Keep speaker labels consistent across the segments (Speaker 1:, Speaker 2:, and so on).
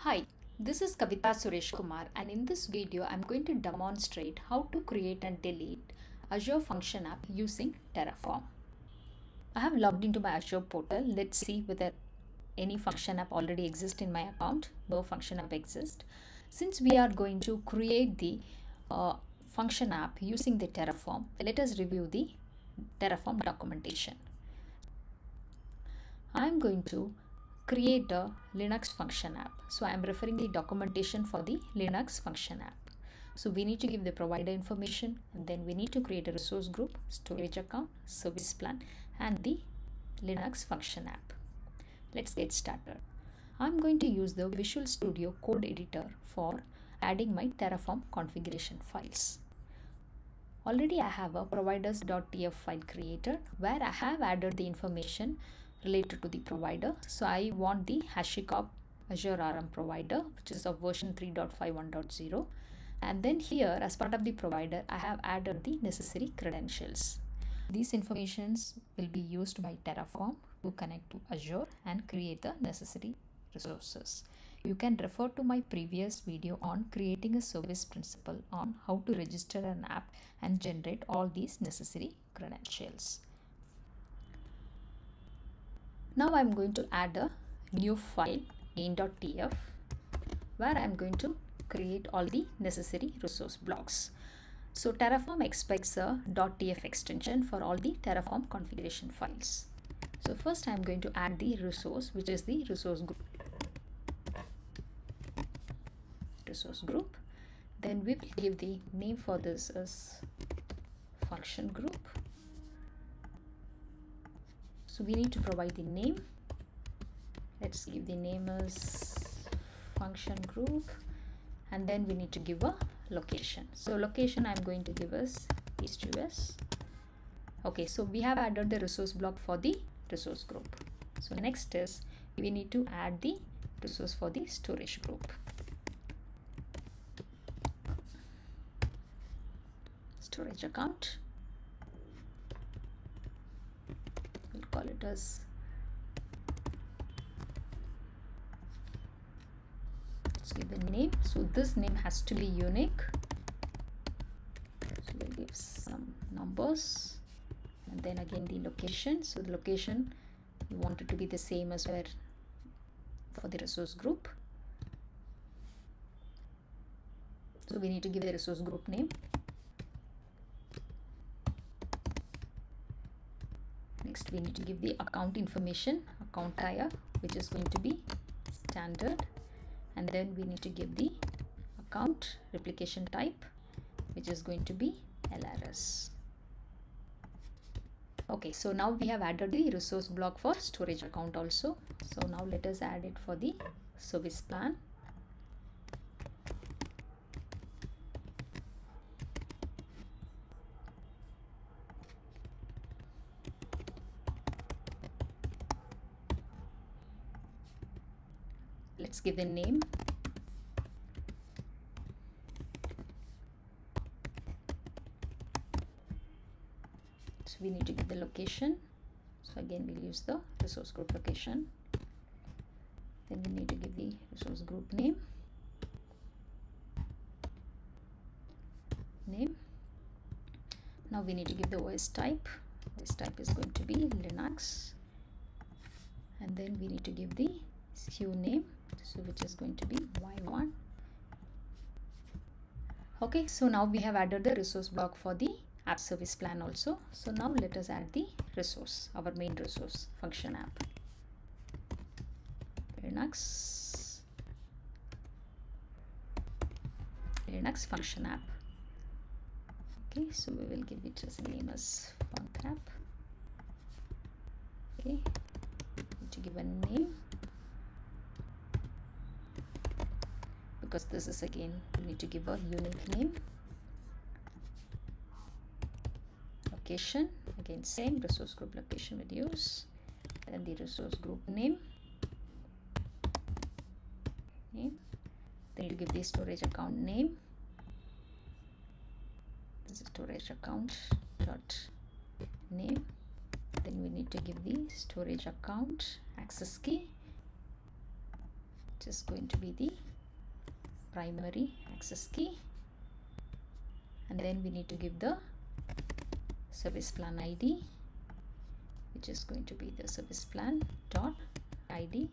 Speaker 1: Hi, this is Kavitha Suresh Kumar and in this video I'm going to demonstrate how to create and delete Azure Function app using Terraform. I have logged into my Azure portal. Let's see whether any function app already exists in my account. No function app exists. Since we are going to create the uh, function app using the Terraform, let us review the Terraform documentation. I'm going to create a Linux function app. So I'm referring the documentation for the Linux function app. So we need to give the provider information and then we need to create a resource group, storage account, service plan and the Linux function app. Let's get started. I'm going to use the Visual Studio code editor for adding my Terraform configuration files. Already I have a providers.tf file created where I have added the information related to the provider. So I want the HashiCorp Azure RM provider, which is of version 3.51.0. And then here, as part of the provider, I have added the necessary credentials. These informations will be used by Terraform to connect to Azure and create the necessary resources. You can refer to my previous video on creating a service principal on how to register an app and generate all these necessary credentials. Now I'm going to add a new file main.tf where I'm going to create all the necessary resource blocks. So Terraform expects a .tf extension for all the Terraform configuration files. So first I'm going to add the resource which is the resource group. Resource group. Then we will give the name for this as function group so we need to provide the name. Let's give the name as function group. And then we need to give a location. So location i'm going to give us east us okay so we have added the resource block for the resource group. So next is we need to add the resource for the storage group. Storage account call it as. Let's give the name. So this name has to be unique. So we'll give some numbers and then again the location. So the location we want it to be the same as where for the resource group. So we need to give the resource group name we need to give the account information account type which is going to be standard. And then we need to give the account replication type which is going to be LRS okay so now we have added the resource block for storage account also. So now let us add it for the service plan let's give the name. So we need to give the location. So again we'll use the resource group location. Then we need to give the resource group name. Name. Now we need to give the OS type. This type is going to be Linux. And then we need to give the SKU name so which is going to be y1 okay so now we have added the resource block for the app service plan also. So now let us add the resource our main resource function app. Linux linux function app. Okay so we will give it as a name as func app. Okay to give a name because this is again we need to give a unique name. Location again same resource group location with use then the resource group name. Name. Then you give the storage account name. This is storage account dot name. Then we need to give the storage account access key which is going to be the primary access key. And then we need to give the service plan id which is going to be the service plan dot id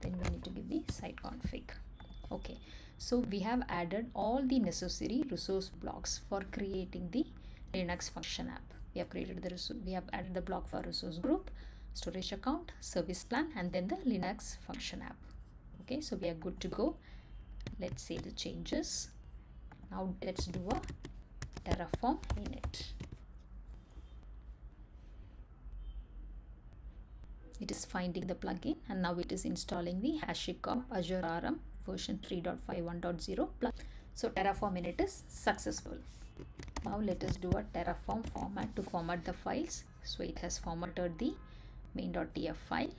Speaker 1: then we need to give the site config. Okay so we have added all the necessary resource blocks for creating the linux function app. We have created the resource we have added the block for resource group storage account service plan and then the linux function app. Okay so we are good to go let's save the changes. Now let's do a terraform init it is finding the plugin and now it is installing the HashiCorp Azure RM version 3.51.0 plus. So terraform init is successful. Now let us do a terraform format to format the files. So it has formatted the main.tf file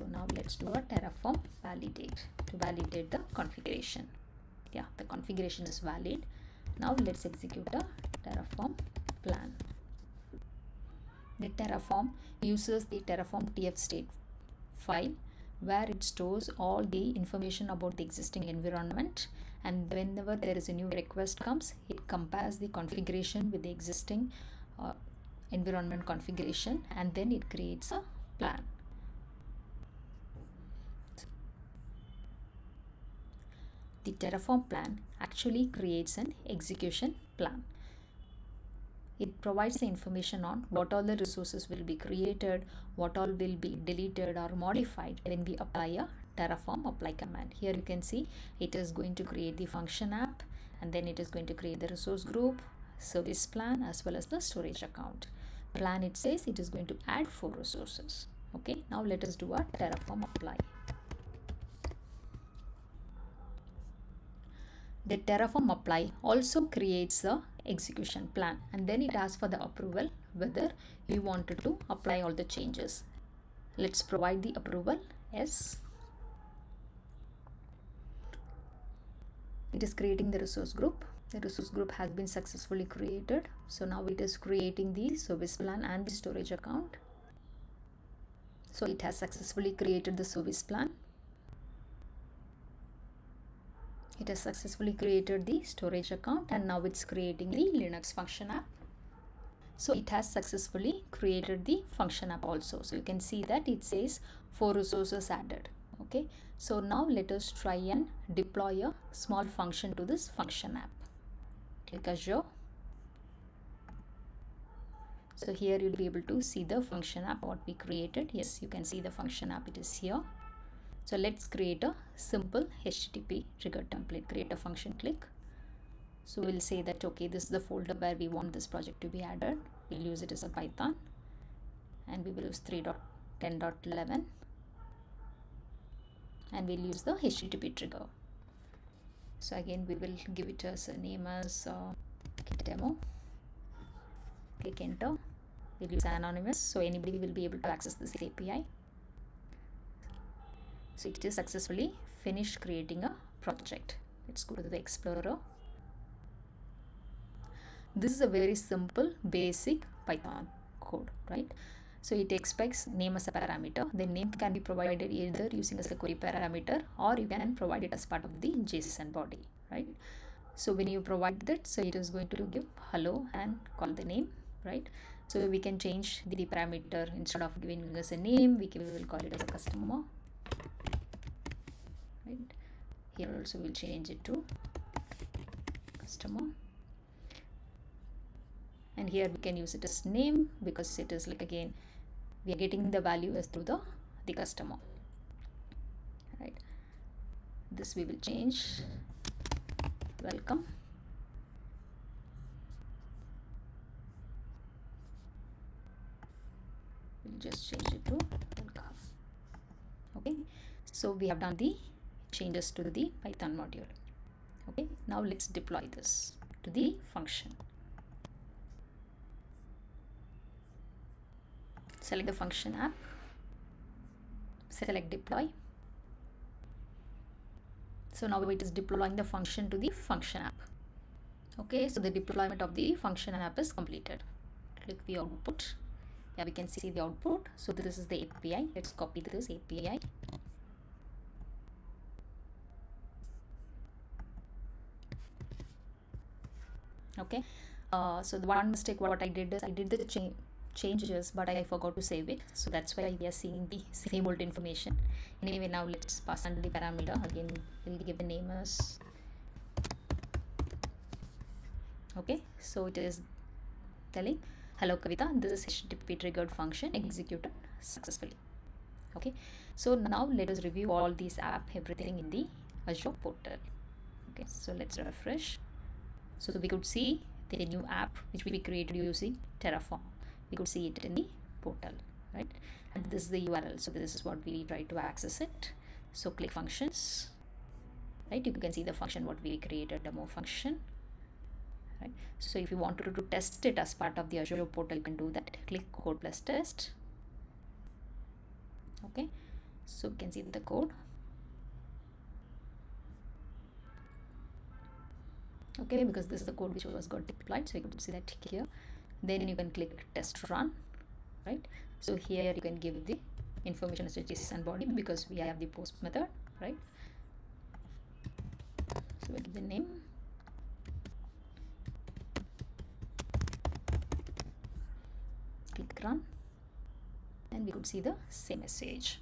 Speaker 1: so now let's do a terraform validate to validate the configuration. Yeah the configuration is valid. Now let's execute a terraform plan. The terraform uses the terraform tf state file where it stores all the information about the existing environment. And whenever there is a new request comes it compares the configuration with the existing uh, environment configuration and then it creates a plan the terraform plan actually creates an execution plan. It provides the information on what all the resources will be created what all will be deleted or modified when we apply a terraform apply command. Here you can see it is going to create the function app and then it is going to create the resource group service plan as well as the storage account. Plan it says it is going to add four resources. Okay now let us do a terraform apply the terraform apply also creates the execution plan and then it asks for the approval whether you wanted to apply all the changes. Let's provide the approval. Yes. It is creating the resource group. The resource group has been successfully created. So now it is creating the service plan and the storage account. So it has successfully created the service plan it has successfully created the storage account and now it's creating the linux function app. So it has successfully created the function app also. So you can see that it says four resources added okay? So now let us try and deploy a small function to this function app. Click azure so here you'll be able to see the function app what we created. Yes you can see the function app. It is here so let's create a simple http trigger template. Create a function click. So we'll say that okay this is the folder where we want this project to be added. We'll use it as a python. And we will use 3.10.11 and we'll use the http trigger. So again we will give it as a name as uh, demo. Click enter. We'll use anonymous. So anybody will be able to access this api so it is successfully finished creating a project. Let's go to the explorer. This is a very simple basic python code right? So it expects name as a parameter. The name can be provided either using as a query parameter or you can provide it as part of the json body right? So when you provide that so it is going to give hello and call the name right? So we can change the parameter. Instead of giving us a name we, can, we will call it as a customer right here also we'll change it to customer. And here we can use it as name because it is like again we are getting the value as through the the customer. Right. This we will change. Welcome. We'll just change it to welcome okay. So we have done the changes to the python module. Okay now let's deploy this to the function. Select the function app. Select deploy. So now it is deploying the function to the function app. Okay so the deployment of the function app is completed. Click the output. Yeah we can see the output. So this is the api let's copy this api okay. Uh, so the one mistake what i did is i did the change changes but I forgot to save it. So that's why we are seeing the same old information. Anyway now let's pass under the parameter. Again we'll give the name as okay. So it is telling hello Kavitha. This is HTTP triggered function executed successfully. Okay. So now let us review all these app everything in the Azure portal. Okay. So let's refresh so we could see the new app which we created using Terraform. We could see it in the portal right? And this is the url so this is what we try to access it. So click functions right? You can see the function what we created demo function right? So if you wanted to, test it as part of the azure portal you can do that. Click code plus test. Okay. So you can see the code okay because this is the code which was got deployed so you can see that here. Then you can click test run right? So here you can give the information as a json body because we have the post method right? So we'll give the name. Click run. And we could see the same message.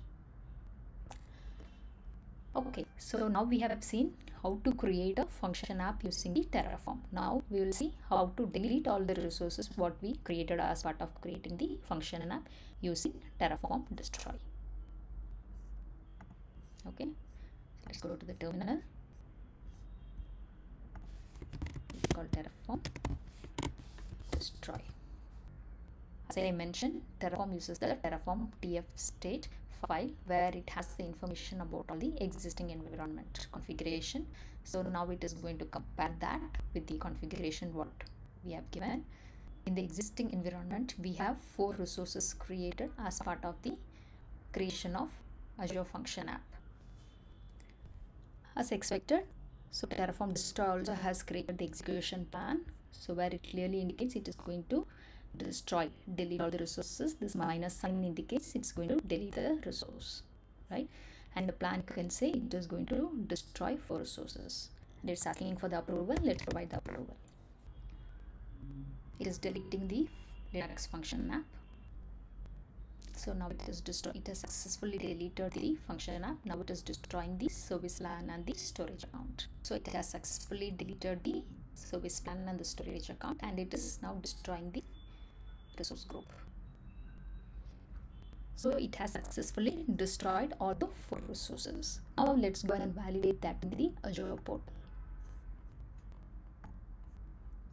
Speaker 1: Okay so now we have seen how to create a function app using the terraform. Now we will see how to delete all the resources what we created as part of creating the function app using terraform destroy. Okay let's go to the terminal. It's called terraform destroy. As i mentioned terraform uses the terraform tf state file where it has the information about all the existing environment configuration. So now it is going to compare that with the configuration what we have given. In the existing environment we have four resources created as part of the creation of azure function app. As expected so terraform destroy also has created the execution plan. So where it clearly indicates it is going to destroy delete all the resources. This minus sign indicates it's going to delete the resource right? And the plan can say it is going to destroy four resources. And it's asking for the approval. Let's provide the approval. It is deleting the linux function app. So now it is destroy it has successfully deleted the function app. Now it is destroying the service plan and the storage account. So it has successfully deleted the service plan and the storage account and it is now destroying the resource group. So it has successfully destroyed all the four resources. Now let's go and validate that in the Azure portal.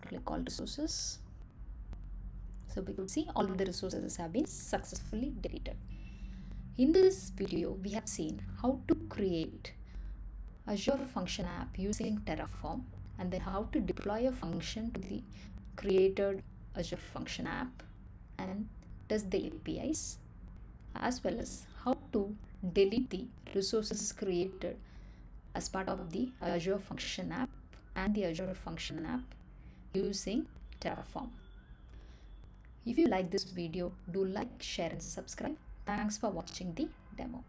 Speaker 1: Click all resources. So we could see all the resources have been successfully deleted. In this video, we have seen how to create Azure function app using Terraform and then how to deploy a function to the created Azure function app and test the APIs as well as how to delete the resources created as part of the Azure Function app and the Azure Function app using Terraform. If you like this video, do like, share and subscribe. Thanks for watching the demo.